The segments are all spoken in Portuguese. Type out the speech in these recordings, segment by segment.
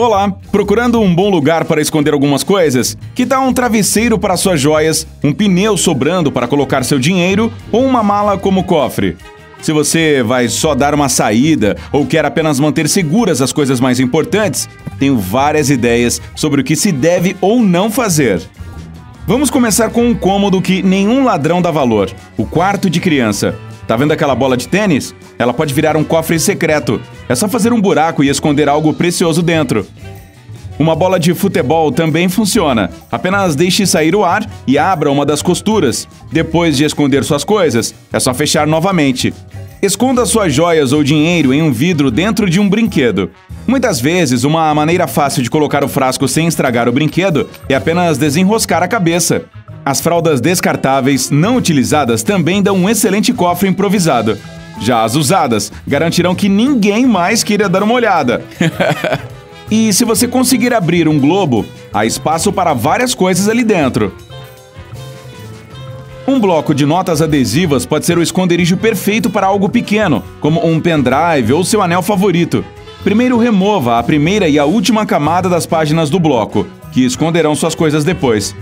Olá, procurando um bom lugar para esconder algumas coisas? Que tal um travesseiro para suas joias, um pneu sobrando para colocar seu dinheiro ou uma mala como cofre? Se você vai só dar uma saída ou quer apenas manter seguras as coisas mais importantes, tenho várias ideias sobre o que se deve ou não fazer. Vamos começar com um cômodo que nenhum ladrão dá valor: o quarto de criança. Tá vendo aquela bola de tênis? Ela pode virar um cofre secreto. É só fazer um buraco e esconder algo precioso dentro. Uma bola de futebol também funciona. Apenas deixe sair o ar e abra uma das costuras. Depois de esconder suas coisas, é só fechar novamente. Esconda suas joias ou dinheiro em um vidro dentro de um brinquedo. Muitas vezes, uma maneira fácil de colocar o frasco sem estragar o brinquedo é apenas desenroscar a cabeça. As fraldas descartáveis não utilizadas também dão um excelente cofre improvisado. Já as usadas garantirão que ninguém mais queira dar uma olhada. e se você conseguir abrir um globo, há espaço para várias coisas ali dentro. Um bloco de notas adesivas pode ser o esconderijo perfeito para algo pequeno, como um pendrive ou seu anel favorito. Primeiro remova a primeira e a última camada das páginas do bloco, que esconderão suas coisas depois.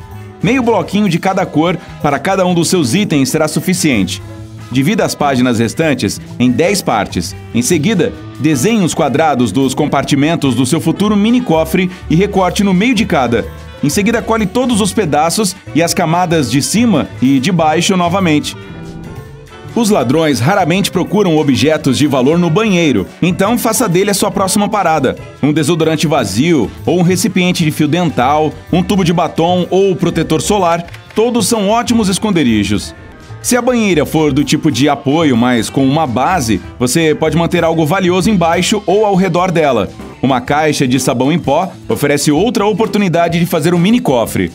Meio bloquinho de cada cor para cada um dos seus itens será suficiente. Divida as páginas restantes em 10 partes. Em seguida, desenhe os quadrados dos compartimentos do seu futuro mini cofre e recorte no meio de cada. Em seguida, colhe todos os pedaços e as camadas de cima e de baixo novamente. Os ladrões raramente procuram objetos de valor no banheiro, então faça dele a sua próxima parada. Um desodorante vazio, ou um recipiente de fio dental, um tubo de batom ou protetor solar, todos são ótimos esconderijos. Se a banheira for do tipo de apoio, mas com uma base, você pode manter algo valioso embaixo ou ao redor dela. Uma caixa de sabão em pó oferece outra oportunidade de fazer um mini cofre.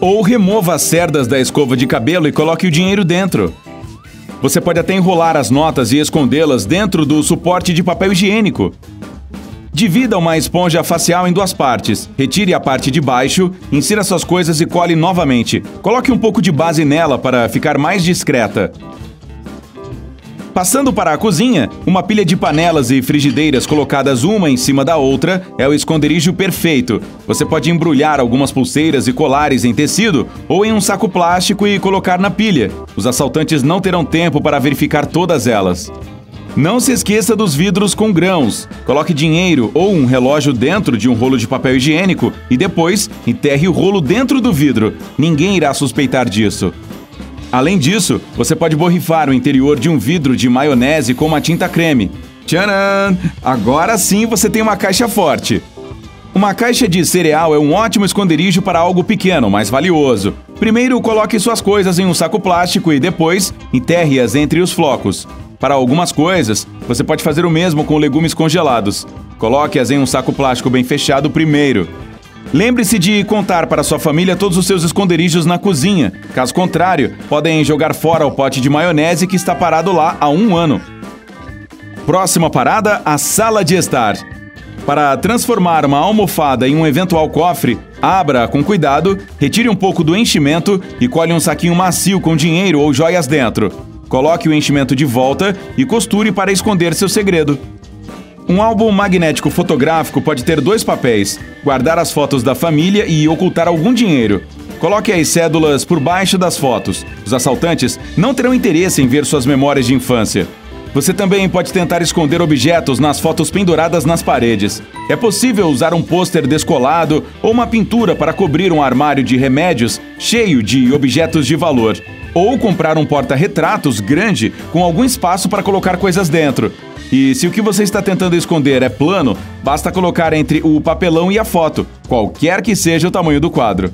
Ou remova as cerdas da escova de cabelo e coloque o dinheiro dentro. Você pode até enrolar as notas e escondê-las dentro do suporte de papel higiênico. Divida uma esponja facial em duas partes. Retire a parte de baixo, insira suas coisas e cole novamente. Coloque um pouco de base nela para ficar mais discreta. Passando para a cozinha, uma pilha de panelas e frigideiras colocadas uma em cima da outra é o esconderijo perfeito. Você pode embrulhar algumas pulseiras e colares em tecido ou em um saco plástico e colocar na pilha. Os assaltantes não terão tempo para verificar todas elas. Não se esqueça dos vidros com grãos. Coloque dinheiro ou um relógio dentro de um rolo de papel higiênico e depois enterre o rolo dentro do vidro. Ninguém irá suspeitar disso. Além disso, você pode borrifar o interior de um vidro de maionese com uma tinta creme. Tcharam! Agora sim você tem uma caixa forte. Uma caixa de cereal é um ótimo esconderijo para algo pequeno, mas valioso. Primeiro, coloque suas coisas em um saco plástico e depois enterre-as entre os flocos. Para algumas coisas, você pode fazer o mesmo com legumes congelados. Coloque-as em um saco plástico bem fechado primeiro. Lembre-se de contar para sua família todos os seus esconderijos na cozinha. Caso contrário, podem jogar fora o pote de maionese que está parado lá há um ano. Próxima parada: a sala de estar. Para transformar uma almofada em um eventual cofre, abra com cuidado, retire um pouco do enchimento e colhe um saquinho macio com dinheiro ou joias dentro. Coloque o enchimento de volta e costure para esconder seu segredo. Um álbum magnético fotográfico pode ter dois papéis: guardar as fotos da família e ocultar algum dinheiro. Coloque as cédulas por baixo das fotos. Os assaltantes não terão interesse em ver suas memórias de infância. Você também pode tentar esconder objetos nas fotos penduradas nas paredes. É possível usar um pôster descolado ou uma pintura para cobrir um armário de remédios cheio de objetos de valor. Ou comprar um porta-retratos grande com algum espaço para colocar coisas dentro. E se o que você está tentando esconder é plano, basta colocar entre o papelão e a foto, qualquer que seja o tamanho do quadro.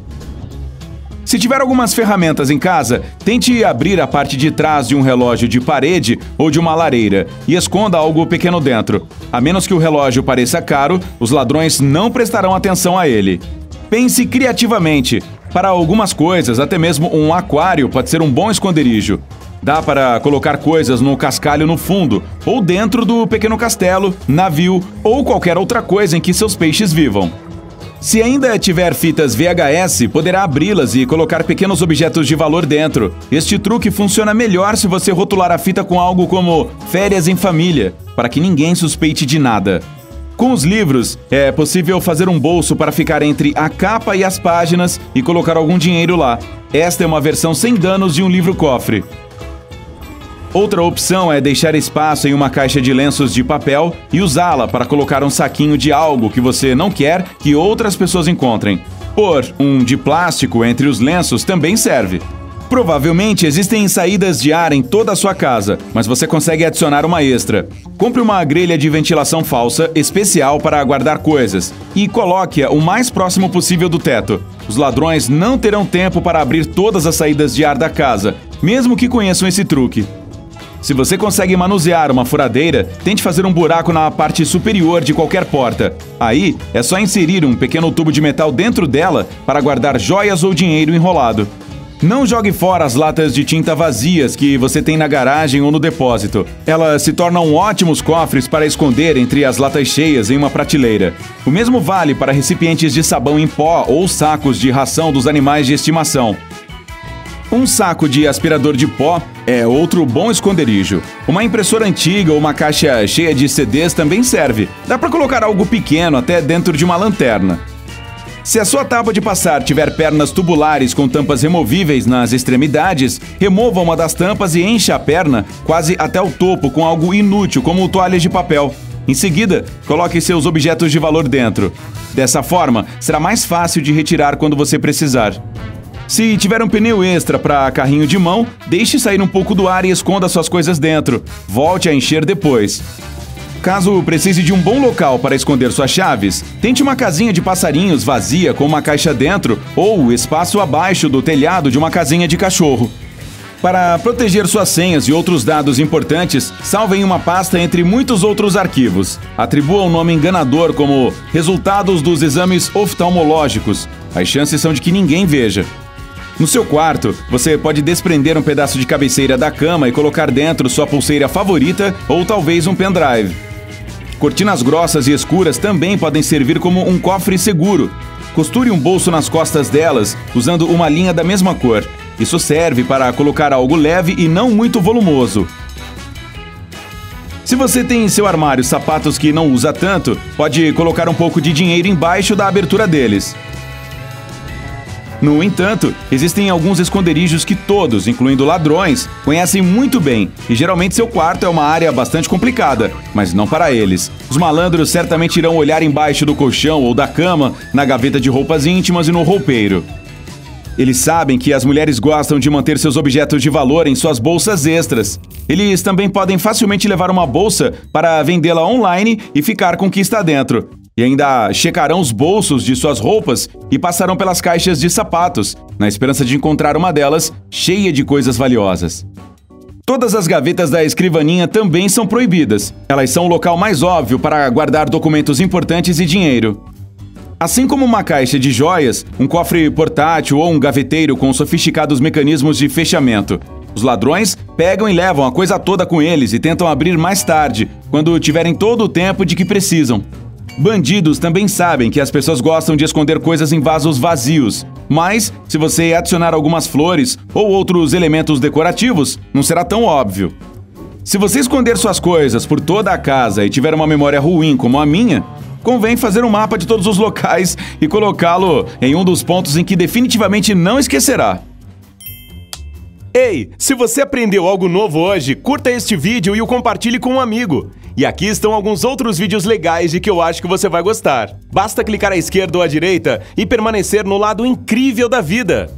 Se tiver algumas ferramentas em casa, tente abrir a parte de trás de um relógio de parede ou de uma lareira e esconda algo pequeno dentro. A menos que o relógio pareça caro, os ladrões não prestarão atenção a ele. Pense criativamente. Para algumas coisas, até mesmo um aquário pode ser um bom esconderijo. Dá para colocar coisas no cascalho no fundo, ou dentro do pequeno castelo, navio ou qualquer outra coisa em que seus peixes vivam. Se ainda tiver fitas VHS, poderá abri-las e colocar pequenos objetos de valor dentro. Este truque funciona melhor se você rotular a fita com algo como férias em família, para que ninguém suspeite de nada. Com os livros, é possível fazer um bolso para ficar entre a capa e as páginas e colocar algum dinheiro lá. Esta é uma versão sem danos de um livro-cofre. Outra opção é deixar espaço em uma caixa de lenços de papel e usá-la para colocar um saquinho de algo que você não quer que outras pessoas encontrem. Pôr um de plástico entre os lenços também serve. Provavelmente existem saídas de ar em toda a sua casa, mas você consegue adicionar uma extra. Compre uma grelha de ventilação falsa especial para guardar coisas e coloque-a o mais próximo possível do teto. Os ladrões não terão tempo para abrir todas as saídas de ar da casa, mesmo que conheçam esse truque. Se você consegue manusear uma furadeira, tente fazer um buraco na parte superior de qualquer porta. Aí é só inserir um pequeno tubo de metal dentro dela para guardar joias ou dinheiro enrolado. Não jogue fora as latas de tinta vazias que você tem na garagem ou no depósito. Elas se tornam ótimos cofres para esconder entre as latas cheias em uma prateleira. O mesmo vale para recipientes de sabão em pó ou sacos de ração dos animais de estimação. Um saco de aspirador de pó é outro bom esconderijo. Uma impressora antiga ou uma caixa cheia de CDs também serve. Dá para colocar algo pequeno até dentro de uma lanterna. Se a sua tábua de passar tiver pernas tubulares com tampas removíveis nas extremidades, remova uma das tampas e encha a perna quase até o topo com algo inútil, como toalhas de papel. Em seguida, coloque seus objetos de valor dentro. Dessa forma, será mais fácil de retirar quando você precisar. Se tiver um pneu extra para carrinho de mão, deixe sair um pouco do ar e esconda suas coisas dentro. Volte a encher depois. Caso precise de um bom local para esconder suas chaves, tente uma casinha de passarinhos vazia com uma caixa dentro ou espaço abaixo do telhado de uma casinha de cachorro. Para proteger suas senhas e outros dados importantes, salve em uma pasta entre muitos outros arquivos. Atribua um nome enganador como resultados dos exames oftalmológicos. As chances são de que ninguém veja. No seu quarto, você pode desprender um pedaço de cabeceira da cama e colocar dentro sua pulseira favorita ou talvez um pendrive. Cortinas grossas e escuras também podem servir como um cofre seguro. Costure um bolso nas costas delas, usando uma linha da mesma cor. Isso serve para colocar algo leve e não muito volumoso. Se você tem em seu armário sapatos que não usa tanto, pode colocar um pouco de dinheiro embaixo da abertura deles. No entanto, existem alguns esconderijos que todos, incluindo ladrões, conhecem muito bem, e geralmente seu quarto é uma área bastante complicada, mas não para eles. Os malandros certamente irão olhar embaixo do colchão ou da cama, na gaveta de roupas íntimas e no roupeiro. Eles sabem que as mulheres gostam de manter seus objetos de valor em suas bolsas extras. Eles também podem facilmente levar uma bolsa para vendê-la online e ficar com o que está dentro. E ainda checarão os bolsos de suas roupas e passarão pelas caixas de sapatos, na esperança de encontrar uma delas cheia de coisas valiosas. Todas as gavetas da escrivaninha também são proibidas. Elas são o local mais óbvio para guardar documentos importantes e dinheiro. Assim como uma caixa de joias, um cofre portátil ou um gaveteiro com sofisticados mecanismos de fechamento. Os ladrões pegam e levam a coisa toda com eles e tentam abrir mais tarde, quando tiverem todo o tempo de que precisam. Bandidos também sabem que as pessoas gostam de esconder coisas em vasos vazios, mas se você adicionar algumas flores ou outros elementos decorativos, não será tão óbvio. Se você esconder suas coisas por toda a casa e tiver uma memória ruim como a minha, convém fazer um mapa de todos os locais e colocá-lo em um dos pontos em que definitivamente não esquecerá. Ei, se você aprendeu algo novo hoje, curta este vídeo e o compartilhe com um amigo. E aqui estão alguns outros vídeos legais de que eu acho que você vai gostar. Basta clicar à esquerda ou à direita e permanecer no lado incrível da vida.